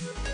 you